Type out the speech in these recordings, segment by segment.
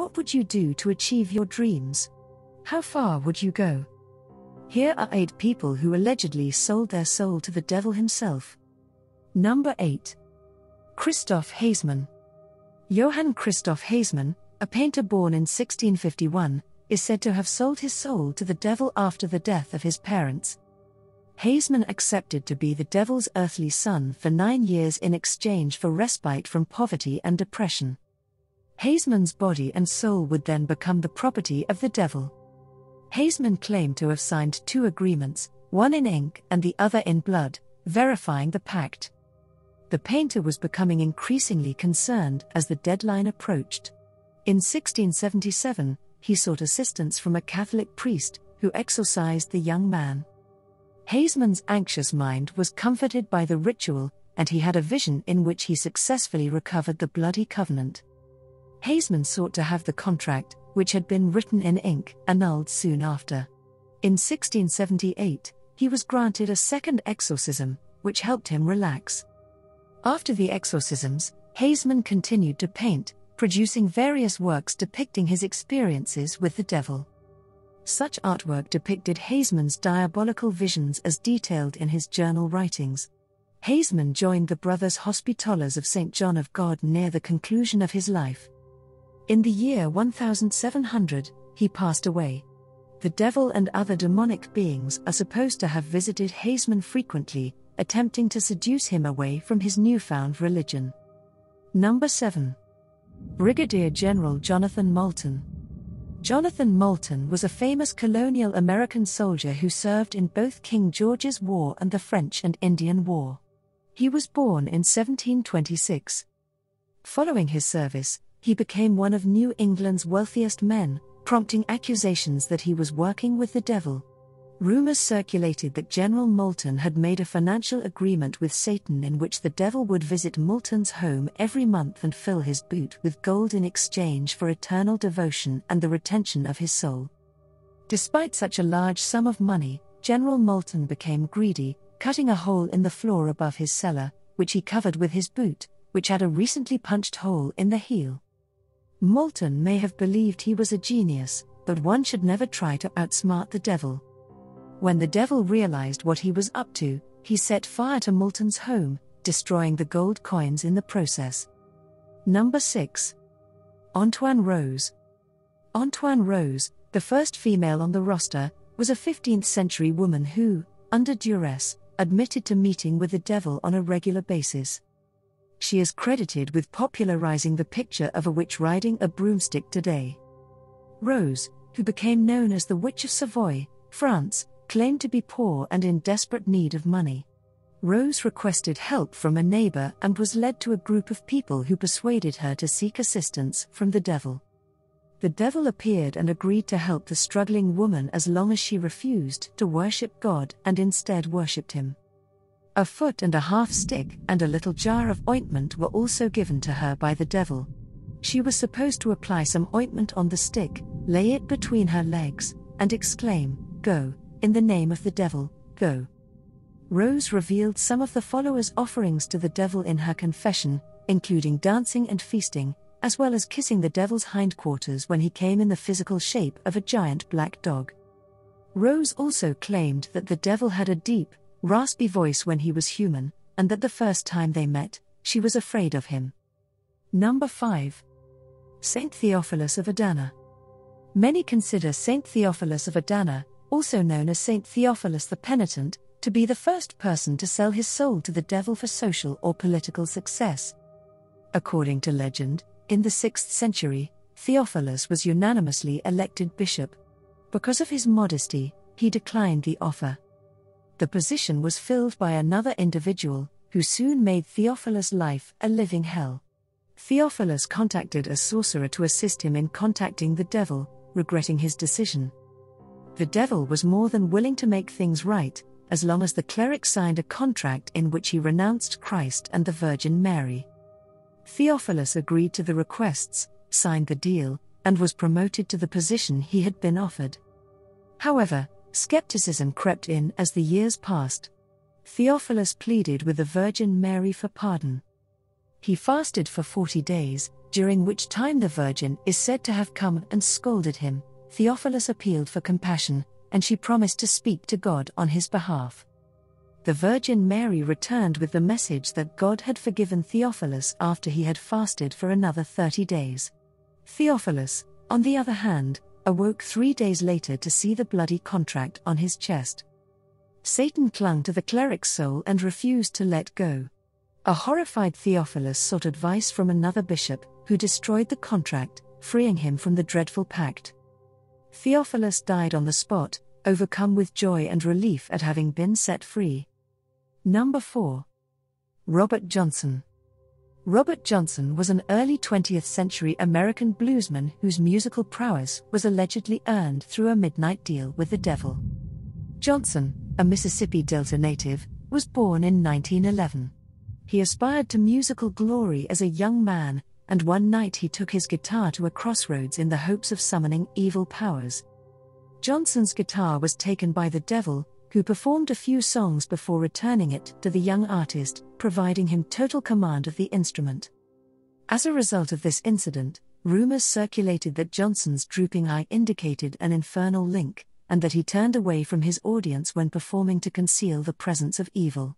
What would you do to achieve your dreams? How far would you go? Here are eight people who allegedly sold their soul to the devil himself. Number 8. Christoph Hasemann. Johann Christoph Hasemann, a painter born in 1651, is said to have sold his soul to the devil after the death of his parents. Hasemann accepted to be the devil's earthly son for nine years in exchange for respite from poverty and depression. Hasemann's body and soul would then become the property of the devil. Hasemann claimed to have signed two agreements, one in ink and the other in blood, verifying the pact. The painter was becoming increasingly concerned as the deadline approached. In 1677, he sought assistance from a Catholic priest, who exorcised the young man. Hasemann's anxious mind was comforted by the ritual, and he had a vision in which he successfully recovered the bloody covenant. Hasemann sought to have the contract, which had been written in ink, annulled soon after. In 1678, he was granted a second exorcism, which helped him relax. After the exorcisms, Hasemann continued to paint, producing various works depicting his experiences with the devil. Such artwork depicted Hasemann's diabolical visions as detailed in his journal writings. Hasemann joined the Brothers Hospitallers of St. John of God near the conclusion of his life. In the year 1700, he passed away. The devil and other demonic beings are supposed to have visited Hasemann frequently, attempting to seduce him away from his newfound religion. Number 7. Brigadier General Jonathan Moulton. Jonathan Moulton was a famous colonial American soldier who served in both King George's War and the French and Indian War. He was born in 1726. Following his service, he became one of New England's wealthiest men, prompting accusations that he was working with the devil. Rumors circulated that General Moulton had made a financial agreement with Satan in which the devil would visit Moulton's home every month and fill his boot with gold in exchange for eternal devotion and the retention of his soul. Despite such a large sum of money, General Moulton became greedy, cutting a hole in the floor above his cellar, which he covered with his boot, which had a recently punched hole in the heel. Moulton may have believed he was a genius, but one should never try to outsmart the devil. When the devil realized what he was up to, he set fire to Moulton's home, destroying the gold coins in the process. Number 6. Antoine Rose. Antoine Rose, the first female on the roster, was a 15th century woman who, under duress, admitted to meeting with the devil on a regular basis she is credited with popularizing the picture of a witch riding a broomstick today. Rose, who became known as the Witch of Savoy, France, claimed to be poor and in desperate need of money. Rose requested help from a neighbor and was led to a group of people who persuaded her to seek assistance from the devil. The devil appeared and agreed to help the struggling woman as long as she refused to worship God and instead worshipped him. A foot and a half stick and a little jar of ointment were also given to her by the devil. She was supposed to apply some ointment on the stick, lay it between her legs, and exclaim, Go, in the name of the devil, go. Rose revealed some of the followers' offerings to the devil in her confession, including dancing and feasting, as well as kissing the devil's hindquarters when he came in the physical shape of a giant black dog. Rose also claimed that the devil had a deep, raspy voice when he was human, and that the first time they met, she was afraid of him. Number 5. Saint Theophilus of Adana. Many consider Saint Theophilus of Adana, also known as Saint Theophilus the Penitent, to be the first person to sell his soul to the devil for social or political success. According to legend, in the 6th century, Theophilus was unanimously elected bishop. Because of his modesty, he declined the offer the position was filled by another individual, who soon made Theophilus' life a living hell. Theophilus contacted a sorcerer to assist him in contacting the devil, regretting his decision. The devil was more than willing to make things right, as long as the cleric signed a contract in which he renounced Christ and the Virgin Mary. Theophilus agreed to the requests, signed the deal, and was promoted to the position he had been offered. However, Skepticism crept in as the years passed. Theophilus pleaded with the Virgin Mary for pardon. He fasted for 40 days, during which time the Virgin is said to have come and scolded him. Theophilus appealed for compassion, and she promised to speak to God on his behalf. The Virgin Mary returned with the message that God had forgiven Theophilus after he had fasted for another 30 days. Theophilus, on the other hand, awoke three days later to see the bloody contract on his chest. Satan clung to the cleric's soul and refused to let go. A horrified Theophilus sought advice from another bishop, who destroyed the contract, freeing him from the dreadful pact. Theophilus died on the spot, overcome with joy and relief at having been set free. Number 4. Robert Johnson. Robert Johnson was an early 20th century American bluesman whose musical prowess was allegedly earned through a midnight deal with the devil. Johnson, a Mississippi Delta native, was born in 1911. He aspired to musical glory as a young man, and one night he took his guitar to a crossroads in the hopes of summoning evil powers. Johnson's guitar was taken by the devil, who performed a few songs before returning it to the young artist, providing him total command of the instrument. As a result of this incident, rumors circulated that Johnson's drooping eye indicated an infernal link, and that he turned away from his audience when performing to conceal the presence of evil.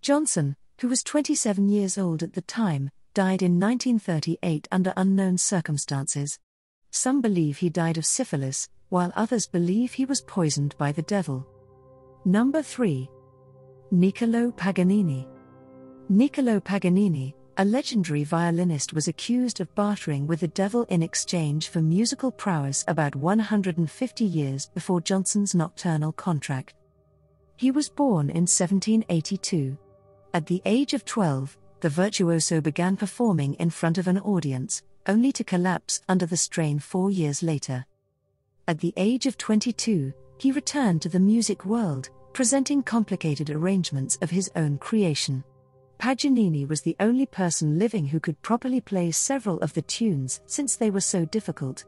Johnson, who was 27 years old at the time, died in 1938 under unknown circumstances. Some believe he died of syphilis, while others believe he was poisoned by the devil. Number 3. Niccolo Paganini. Niccolo Paganini, a legendary violinist, was accused of bartering with the devil in exchange for musical prowess about 150 years before Johnson's nocturnal contract. He was born in 1782. At the age of 12, the virtuoso began performing in front of an audience, only to collapse under the strain four years later. At the age of 22, he returned to the music world, presenting complicated arrangements of his own creation. Paganini was the only person living who could properly play several of the tunes since they were so difficult.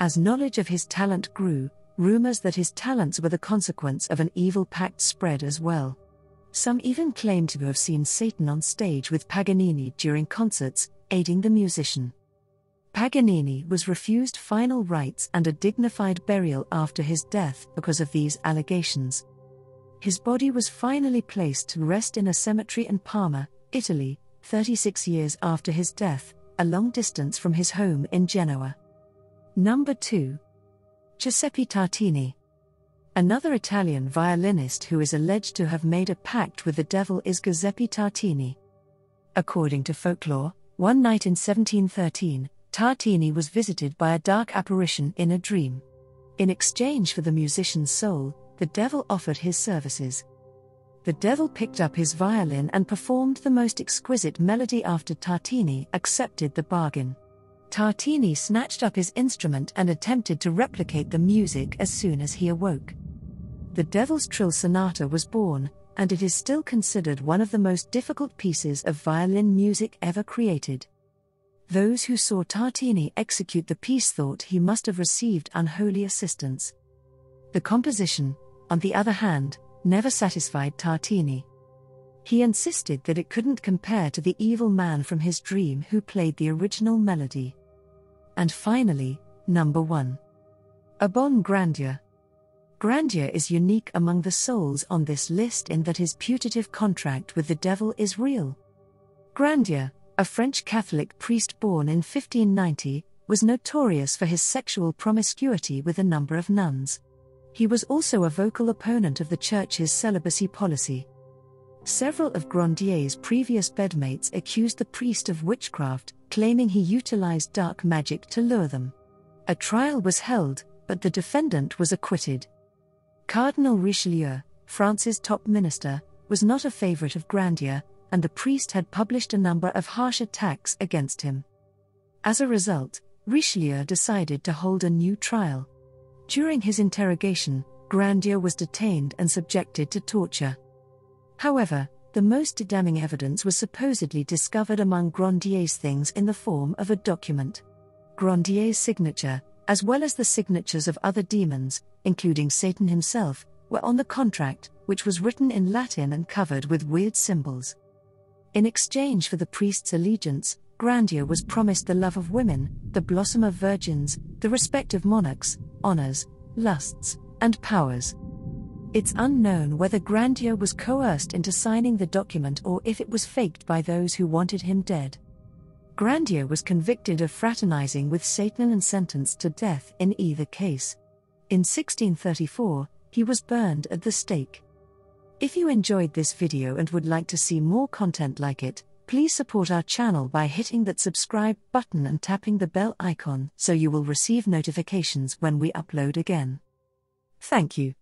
As knowledge of his talent grew, rumors that his talents were the consequence of an evil pact spread as well. Some even claim to have seen Satan on stage with Paganini during concerts, aiding the musician. Paganini was refused final rites and a dignified burial after his death because of these allegations. His body was finally placed to rest in a cemetery in Parma, Italy, 36 years after his death, a long distance from his home in Genoa. Number 2. Giuseppe Tartini. Another Italian violinist who is alleged to have made a pact with the devil is Giuseppe Tartini. According to folklore, one night in 1713, Tartini was visited by a dark apparition in a dream. In exchange for the musician's soul, the devil offered his services. The devil picked up his violin and performed the most exquisite melody after Tartini accepted the bargain. Tartini snatched up his instrument and attempted to replicate the music as soon as he awoke the Devil's Trill Sonata was born, and it is still considered one of the most difficult pieces of violin music ever created. Those who saw Tartini execute the piece thought he must have received unholy assistance. The composition, on the other hand, never satisfied Tartini. He insisted that it couldn't compare to the evil man from his dream who played the original melody. And finally, number 1. Urbain Grandier. Grandier is unique among the souls on this list in that his putative contract with the devil is real. Grandier, a French Catholic priest born in 1590, was notorious for his sexual promiscuity with a number of nuns. He was also a vocal opponent of the Church's celibacy policy. Several of Grandier's previous bedmates accused the priest of witchcraft, claiming he utilized dark magic to lure them. A trial was held, but the defendant was acquitted. Cardinal Richelieu, France's top minister, was not a favorite of Grandier, and the priest had published a number of harsh attacks against him. As a result, Richelieu decided to hold a new trial. During his interrogation, Grandier was detained and subjected to torture. However, the most damning evidence was supposedly discovered among Grandier's things in the form of a document. Grandier's signature, as well as the signatures of other demons, including Satan himself, were on the contract, which was written in Latin and covered with weird symbols. In exchange for the priest's allegiance, Grandier was promised the love of women, the blossom of virgins, the respect of monarchs, honors, lusts, and powers. It's unknown whether Grandier was coerced into signing the document or if it was faked by those who wanted him dead. Grandier was convicted of fraternizing with Satan and sentenced to death in either case. In 1634, he was burned at the stake. If you enjoyed this video and would like to see more content like it, please support our channel by hitting that subscribe button and tapping the bell icon so you will receive notifications when we upload again. Thank you.